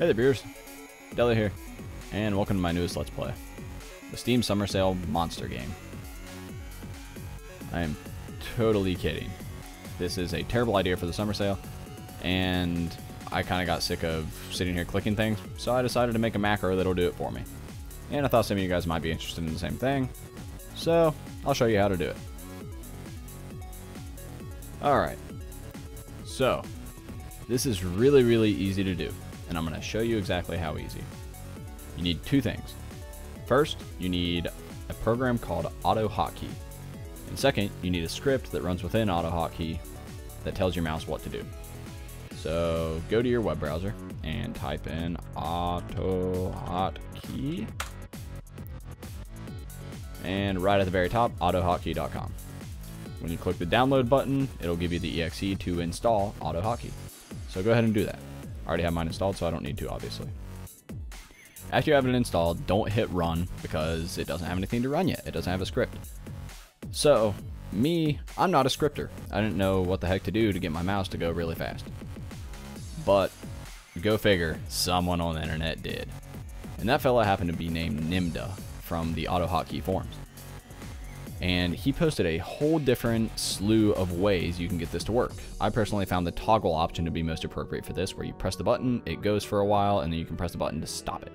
Hey there, viewers. Deli here, and welcome to my newest Let's Play, the Steam Summer Sale Monster Game. I am totally kidding. This is a terrible idea for the summer sale, and I kind of got sick of sitting here clicking things, so I decided to make a macro that'll do it for me. And I thought some of you guys might be interested in the same thing, so I'll show you how to do it. Alright, so this is really, really easy to do, and I'm going to show you exactly how easy. You need two things. First, you need a program called AutoHotkey. And second, you need a script that runs within AutoHotkey that tells your mouse what to do. So go to your web browser and type in AutoHotkey. And right at the very top, AutoHotkey.com. When you click the download button, it'll give you the exe to install AutoHotkey. So go ahead and do that. Already have mine installed, so I don't need to, obviously. After you have it installed, don't hit run because it doesn't have anything to run yet. It doesn't have a script. So, me, I'm not a scripter. I didn't know what the heck to do to get my mouse to go really fast. But, go figure, someone on the internet did. And that fella happened to be named Nimda from the AutoHotkey forums. And he posted a whole different slew of ways you can get this to work. I personally found the toggle option to be most appropriate for this, where you press the button, it goes for a while, and then you can press the button to stop it.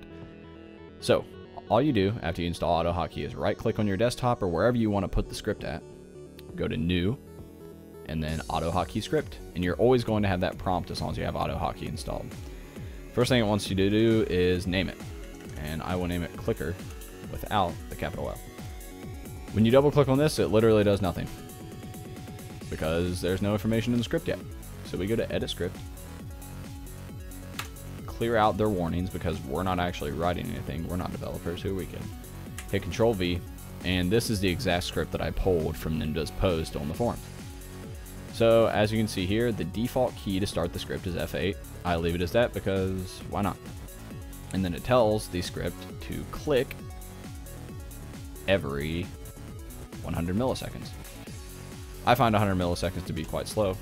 So, all you do after you install AutoHotkey is right click on your desktop or wherever you want to put the script at, go to New, and then AutoHotkey script. And you're always going to have that prompt as long as you have AutoHotkey installed. First thing it wants you to do is name it. And I will name it Clicker without the capital L. When you double click on this, it literally does nothing. Because there's no information in the script yet. So we go to Edit Script, clear out their warnings because we're not actually writing anything. We're not developers. Who we kidding? Hit Control V, and this is the exact script that I pulled from Nimda's post on the forum. So as you can see here, the default key to start the script is F8. I leave it as that because why not? And then it tells the script to click every 100 milliseconds. I find 100 milliseconds to be quite slow,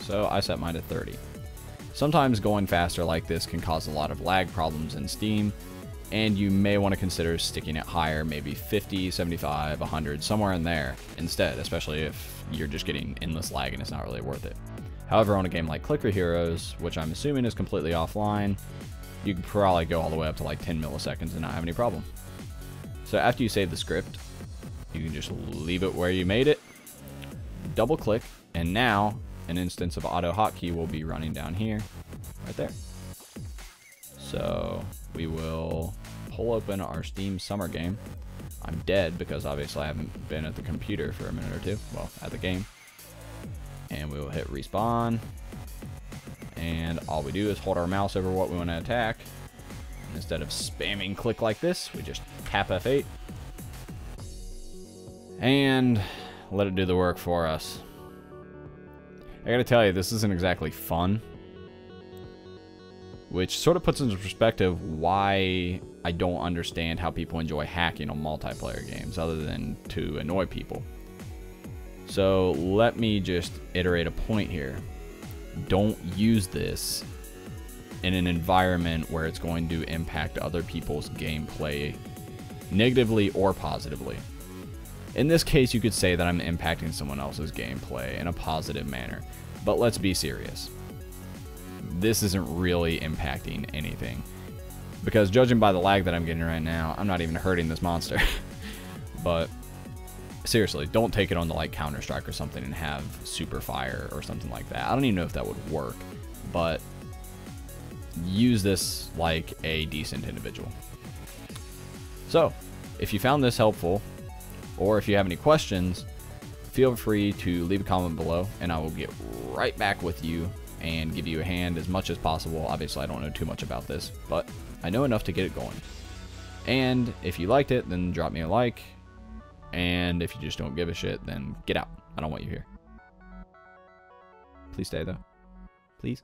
so I set mine to 30. Sometimes going faster like this can cause a lot of lag problems in Steam, and you may want to consider sticking it higher, maybe 50, 75, 100, somewhere in there instead, especially if you're just getting endless lag and it's not really worth it. However, on a game like Clicker Heroes, which I'm assuming is completely offline, you could probably go all the way up to like 10 milliseconds and not have any problem. So after you save the script, you can just leave it where you made it, double click, and now an instance of AutoHotkey will be running down here, right there. So we will pull open our Steam summer game. I'm dead because obviously I haven't been at the computer for a minute or two, well, at the game. And we will hit respawn. And all we do is hold our mouse over what we want to attack. Instead of spamming click like this, we just tap F8 and let it do the work for us. I gotta tell you, this isn't exactly fun. Which sort of puts into perspective why I don't understand how people enjoy hacking on multiplayer games, other than to annoy people. So let me just iterate a point here. Don't use this in an environment where it's going to impact other people's gameplay negatively or positively. In this case, you could say that I'm impacting someone else's gameplay in a positive manner, but let's be serious. This isn't really impacting anything. Because judging by the lag that I'm getting right now, I'm not even hurting this monster. but seriously, don't take it on the like Counter-Strike or something and have super fire or something like that. I don't even know if that would work, but use this like a decent individual. So, if you found this helpful, or if you have any questions, feel free to leave a comment below and I will get right back with you and give you a hand as much as possible. Obviously, I don't know too much about this, but I know enough to get it going. And if you liked it, then drop me a like. And if you just don't give a shit, then get out. I don't want you here. Please stay, though. Please.